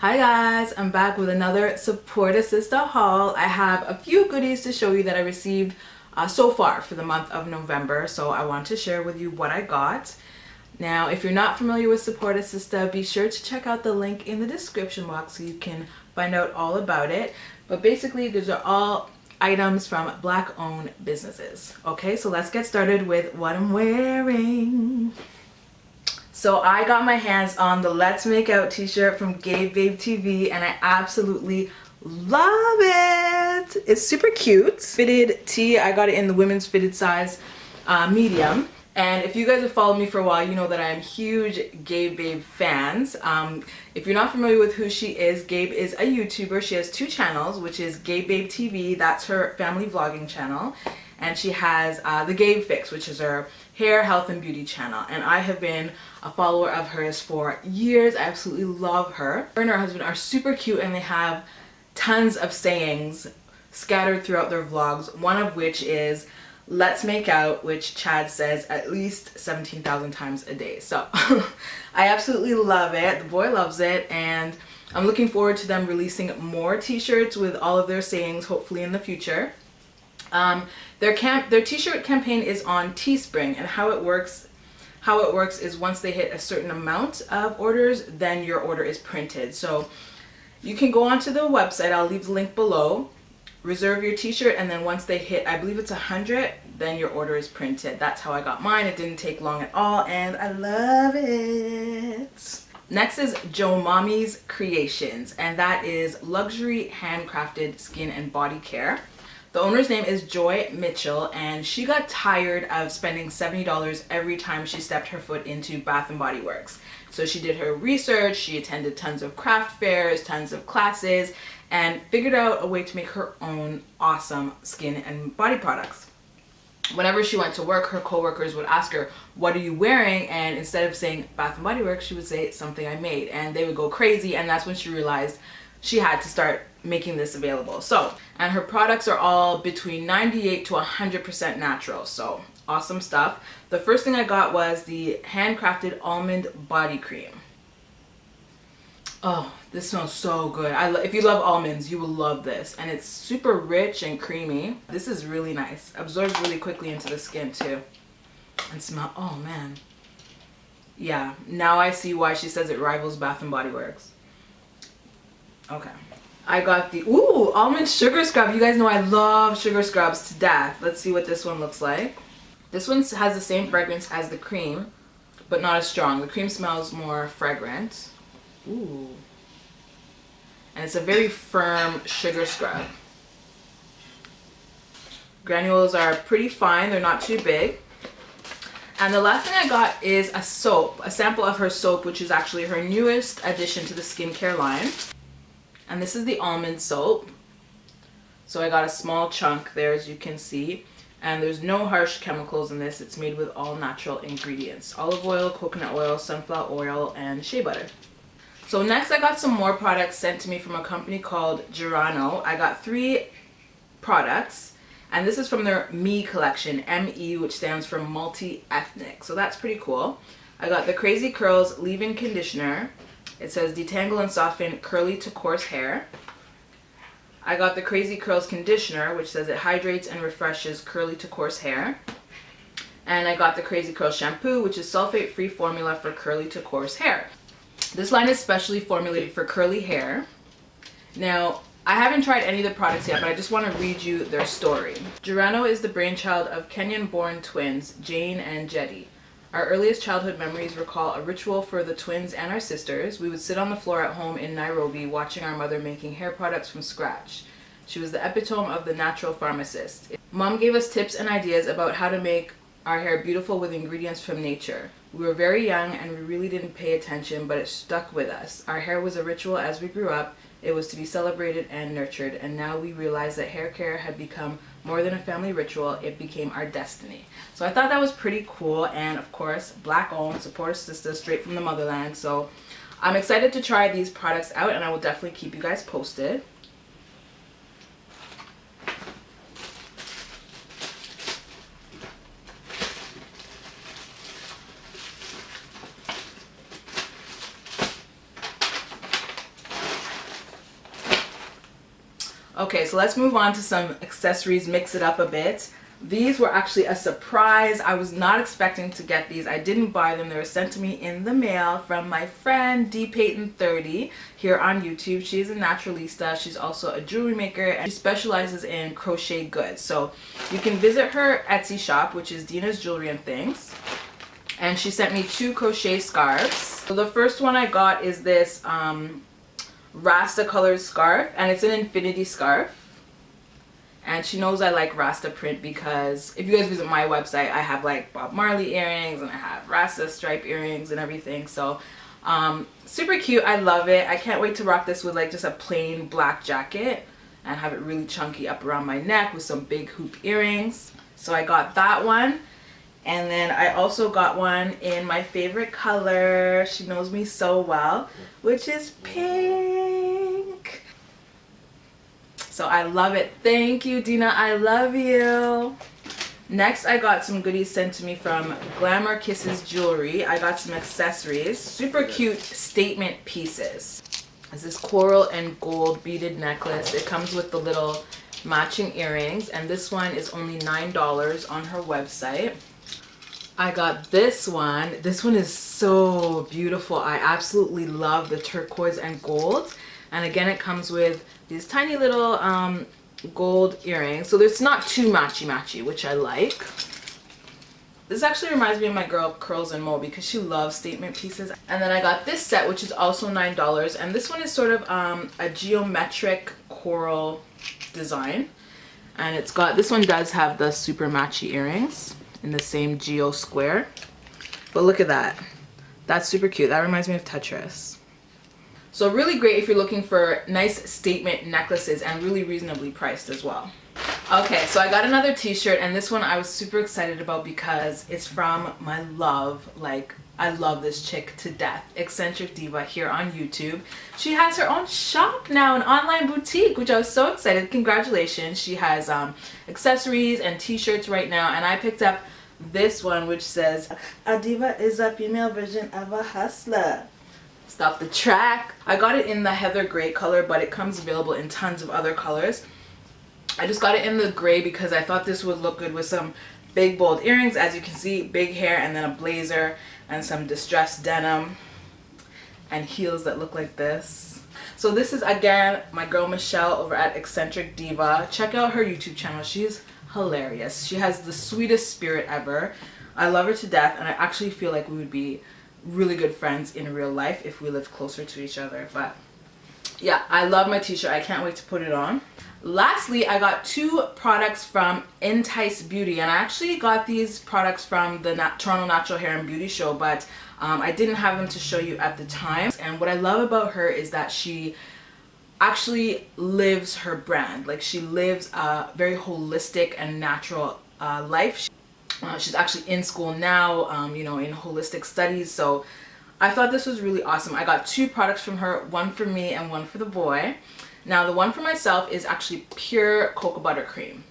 Hi guys, I'm back with another Support a Sista haul. I have a few goodies to show you that I received uh, so far for the month of November, so I want to share with you what I got. Now, if you're not familiar with Support a Sista, be sure to check out the link in the description box so you can find out all about it. But basically, these are all items from black owned businesses. Okay, so let's get started with what I'm wearing. So I got my hands on the Let's Make Out t-shirt from Gabe Babe TV and I absolutely love it. It's super cute. Fitted tee, I got it in the women's fitted size uh, medium. And if you guys have followed me for a while, you know that I am huge Gabe Babe fans. Um, if you're not familiar with who she is, Gabe is a YouTuber. She has two channels, which is Gabe Babe TV, that's her family vlogging channel. And she has uh, The Gabe Fix, which is her hair, health, and beauty channel. And I have been a follower of hers for years. I absolutely love her. Her and her husband are super cute and they have tons of sayings scattered throughout their vlogs, one of which is let's make out which chad says at least 17,000 times a day so i absolutely love it the boy loves it and i'm looking forward to them releasing more t-shirts with all of their sayings hopefully in the future um, their camp their t-shirt campaign is on teespring and how it works how it works is once they hit a certain amount of orders then your order is printed. So you can go onto the website i'll leave the link below reserve your t-shirt and then once they hit I believe it's a hundred then your order is printed. That's how I got mine it didn't take long at all and I love it. Next is JoMami's Creations and that is luxury handcrafted skin and body care the owner's name is Joy Mitchell and she got tired of spending $70 every time she stepped her foot into Bath and Body Works so she did her research, she attended tons of craft fairs, tons of classes, and figured out a way to make her own awesome skin and body products. Whenever she went to work, her coworkers would ask her, what are you wearing? And instead of saying Bath & Body Works, she would say something I made. And they would go crazy and that's when she realized she had to start making this available. So, and her products are all between 98 to 100% natural. So awesome stuff. The first thing I got was the handcrafted almond body cream. Oh, this smells so good. I if you love almonds, you will love this. And it's super rich and creamy. This is really nice. Absorbs really quickly into the skin too. And smell, oh man. Yeah, now I see why she says it rivals Bath & Body Works. Okay. I got the, ooh, almond sugar scrub. You guys know I love sugar scrubs to death. Let's see what this one looks like. This one has the same fragrance as the cream, but not as strong. The cream smells more fragrant. Ooh. And it's a very firm sugar scrub. Granules are pretty fine. They're not too big. And the last thing I got is a soap, a sample of her soap, which is actually her newest addition to the skincare line. And this is the almond soap. So I got a small chunk there, as you can see and there's no harsh chemicals in this. It's made with all natural ingredients. Olive oil, coconut oil, sunflower oil, and shea butter. So next I got some more products sent to me from a company called Jirano. I got three products and this is from their Me collection, ME, which stands for multi-ethnic. So that's pretty cool. I got the Crazy Curls leave-in conditioner. It says detangle and soften curly to coarse hair. I got the Crazy Curls conditioner, which says it hydrates and refreshes curly to coarse hair. And I got the Crazy Curls shampoo, which is sulfate-free formula for curly to coarse hair. This line is specially formulated for curly hair. Now, I haven't tried any of the products yet, but I just want to read you their story. Jirano is the brainchild of Kenyan-born twins, Jane and Jetty. Our earliest childhood memories recall a ritual for the twins and our sisters. We would sit on the floor at home in Nairobi watching our mother making hair products from scratch. She was the epitome of the natural pharmacist. Mom gave us tips and ideas about how to make our hair beautiful with ingredients from nature. We were very young and we really didn't pay attention, but it stuck with us. Our hair was a ritual as we grew up. It was to be celebrated and nurtured, and now we realize that hair care had become more than a family ritual, it became our destiny. So I thought that was pretty cool, and of course, black owned, support a sister straight from the motherland. So I'm excited to try these products out, and I will definitely keep you guys posted. Okay, so let's move on to some accessories, mix it up a bit. These were actually a surprise. I was not expecting to get these. I didn't buy them. They were sent to me in the mail from my friend D Payton 30 here on YouTube. She's a naturalista. She's also a jewelry maker and she specializes in crochet goods. So you can visit her Etsy shop, which is Deana's Jewelry and Things. And she sent me two crochet scarves. So the first one I got is this um, Rasta colored scarf and it's an infinity scarf. And she knows I like Rasta print because if you guys visit my website I have like Bob Marley earrings and I have Rasta stripe earrings and everything. So um, super cute. I love it. I can't wait to rock this with like just a plain black jacket and have it really chunky up around my neck with some big hoop earrings. So I got that one. And then I also got one in my favorite color. She knows me so well which is pink so I love it. Thank you, Deana. I love you. Next, I got some goodies sent to me from Glamour Kisses Jewelry. I got some accessories. Super cute statement pieces. It's this coral and gold beaded necklace. It comes with the little matching earrings. And this one is only $9 on her website. I got this one. This one is so beautiful. I absolutely love the turquoise and gold. And again, it comes with these tiny little um, gold earrings. So it's not too matchy-matchy, which I like. This actually reminds me of my girl Curls and Mo because she loves statement pieces. And then I got this set, which is also $9. And this one is sort of um, a geometric coral design. And it's got, this one does have the super matchy earrings in the same geo square. But look at that. That's super cute. That reminds me of Tetris. So really great if you're looking for nice statement necklaces and really reasonably priced as well. Okay, so I got another t-shirt and this one I was super excited about because it's from my love, like I love this chick to death, Eccentric Diva here on YouTube. She has her own shop now, an online boutique, which I was so excited. Congratulations. She has um, accessories and t-shirts right now and I picked up this one which says, A diva is a female version of a hustler. Stop the track. I got it in the heather gray color, but it comes available in tons of other colors. I just got it in the gray because I thought this would look good with some big bold earrings. As you can see, big hair and then a blazer and some distressed denim and heels that look like this. So this is again my girl Michelle over at Eccentric Diva. Check out her YouTube channel. She's hilarious. She has the sweetest spirit ever. I love her to death and I actually feel like we would be really good friends in real life if we lived closer to each other. But yeah, I love my t-shirt. I can't wait to put it on. Lastly, I got two products from Entyce Beauty and I actually got these products from the Nat Toronto Natural Hair and Beauty Show but um, I didn't have them to show you at the time and what I love about her is that she actually lives her brand like she lives a very holistic and natural uh, life uh, she's actually in school now, um, you know, in holistic studies. So I thought this was really awesome. I got two products from her, one for me and one for the boy. Now the one for myself is actually pure cocoa butter cream.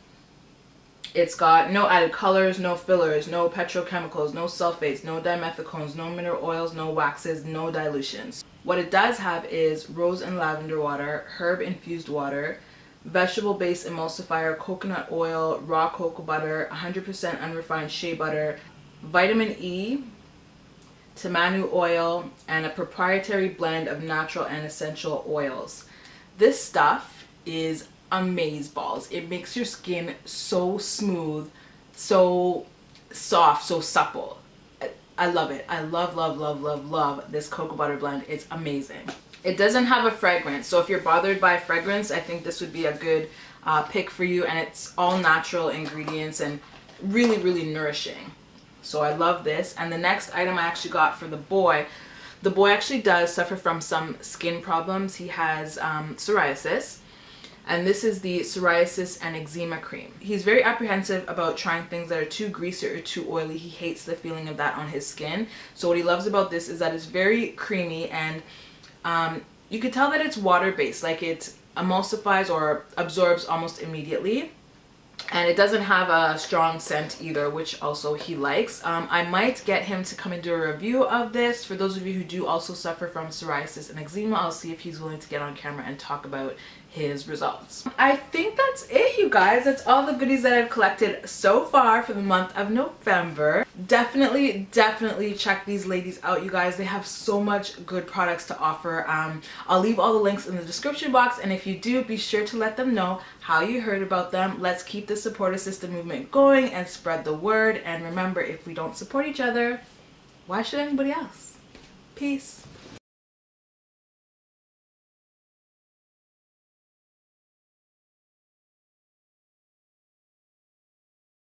It's got no added colors, no fillers, no petrochemicals, no sulfates, no dimethicones, no mineral oils, no waxes, no dilutions. What it does have is rose and lavender water, herb infused water, vegetable-based emulsifier, coconut oil, raw cocoa butter, 100% unrefined shea butter, vitamin E, tamanu oil, and a proprietary blend of natural and essential oils. This stuff is amaze balls. It makes your skin so smooth, so soft, so supple. I love it. I love, love, love, love, love this cocoa butter blend. It's amazing. It doesn't have a fragrance, so if you're bothered by fragrance, I think this would be a good uh, pick for you. And it's all natural ingredients and really, really nourishing. So I love this. And the next item I actually got for the boy, the boy actually does suffer from some skin problems. He has um, psoriasis and this is the psoriasis and eczema cream. He's very apprehensive about trying things that are too greasy or too oily. He hates the feeling of that on his skin. So what he loves about this is that it's very creamy and um, you can tell that it's water based like it emulsifies or absorbs almost immediately and it doesn't have a strong scent either which also he likes um, i might get him to come and do a review of this for those of you who do also suffer from psoriasis and eczema i'll see if he's willing to get on camera and talk about his results. I think that's it you guys. That's all the goodies that I've collected so far for the month of November. Definitely, definitely check these ladies out you guys. They have so much good products to offer. Um, I'll leave all the links in the description box and if you do, be sure to let them know how you heard about them. Let's keep the Support a Sista movement going and spread the word. And remember, if we don't support each other, why should anybody else? Peace.